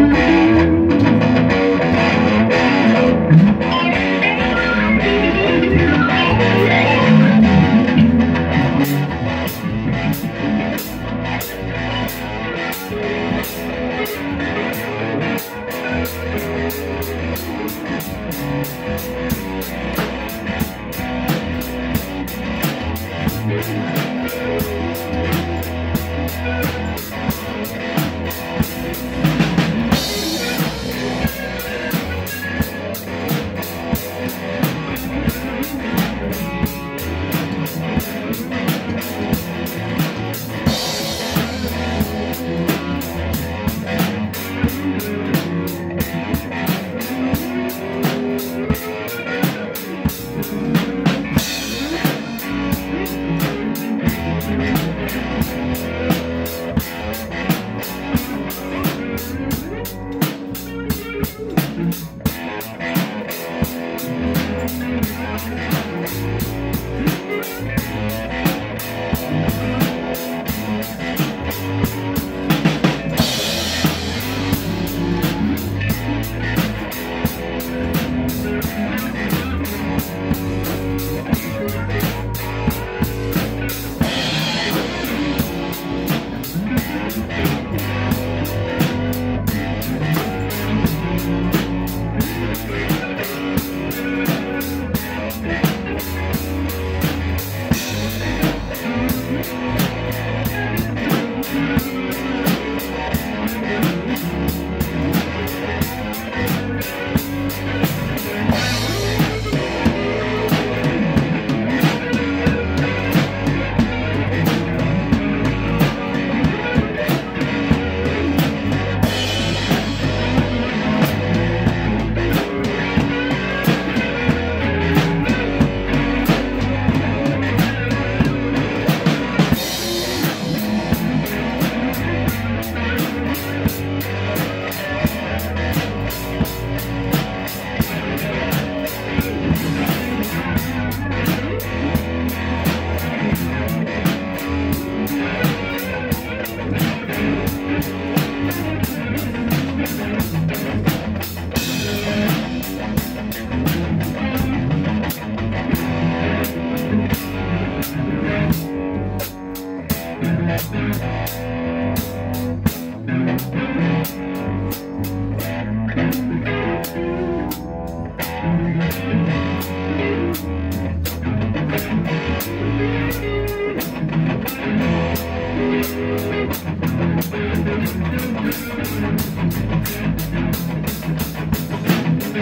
Thank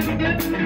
thank you